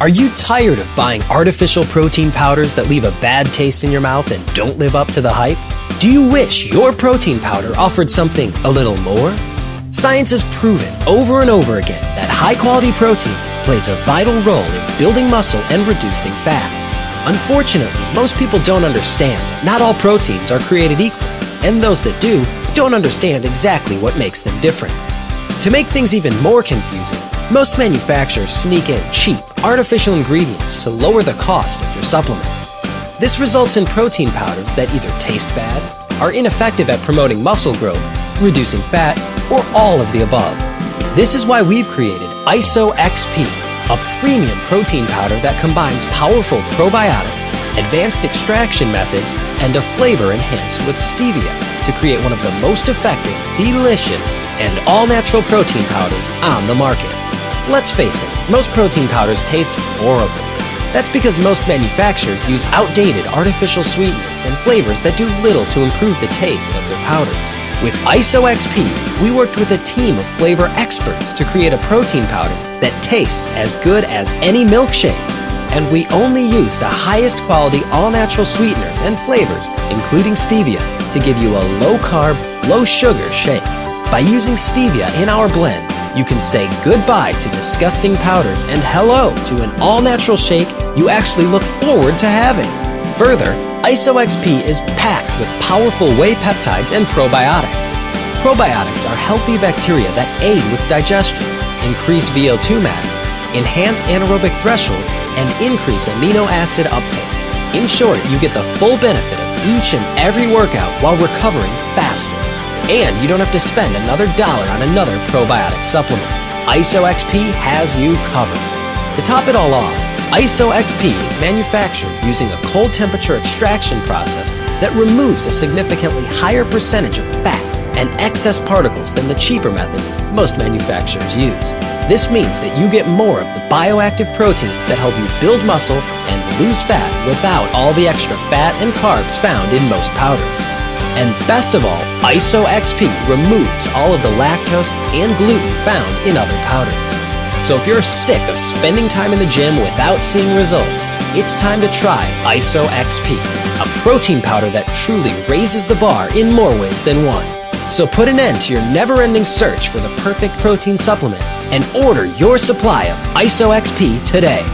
Are you tired of buying artificial protein powders that leave a bad taste in your mouth and don't live up to the hype? Do you wish your protein powder offered something a little more? Science has proven over and over again that high quality protein plays a vital role in building muscle and reducing fat. Unfortunately, most people don't understand that not all proteins are created equal, and those that do don't understand exactly what makes them different. To make things even more confusing, most manufacturers sneak in cheap, artificial ingredients to lower the cost of your supplements. This results in protein powders that either taste bad, are ineffective at promoting muscle growth, reducing fat, or all of the above. This is why we've created ISO XP, a premium protein powder that combines powerful probiotics, advanced extraction methods, and a flavor enhanced with stevia to create one of the most effective, delicious, and all-natural protein powders on the market. Let's face it, most protein powders taste horrible. That's because most manufacturers use outdated artificial sweeteners and flavors that do little to improve the taste of their powders. With ISO XP, we worked with a team of flavor experts to create a protein powder that tastes as good as any milkshake and we only use the highest quality all-natural sweeteners and flavors, including stevia, to give you a low-carb, low-sugar shake. By using stevia in our blend, you can say goodbye to disgusting powders and hello to an all-natural shake you actually look forward to having. Further, IsoXP is packed with powerful whey peptides and probiotics. Probiotics are healthy bacteria that aid with digestion, increase VO2 max, enhance anaerobic threshold, and increase amino acid uptake. In short, you get the full benefit of each and every workout while recovering faster. And you don't have to spend another dollar on another probiotic supplement. IsoXP has you covered. To top it all off, IsoXP is manufactured using a cold temperature extraction process that removes a significantly higher percentage of fat and excess particles than the cheaper methods most manufacturers use. This means that you get more of the bioactive proteins that help you build muscle and lose fat without all the extra fat and carbs found in most powders. And best of all, ISO XP removes all of the lactose and gluten found in other powders. So if you're sick of spending time in the gym without seeing results, it's time to try ISO XP, a protein powder that truly raises the bar in more ways than one. So put an end to your never-ending search for the perfect protein supplement and order your supply of ISO XP today.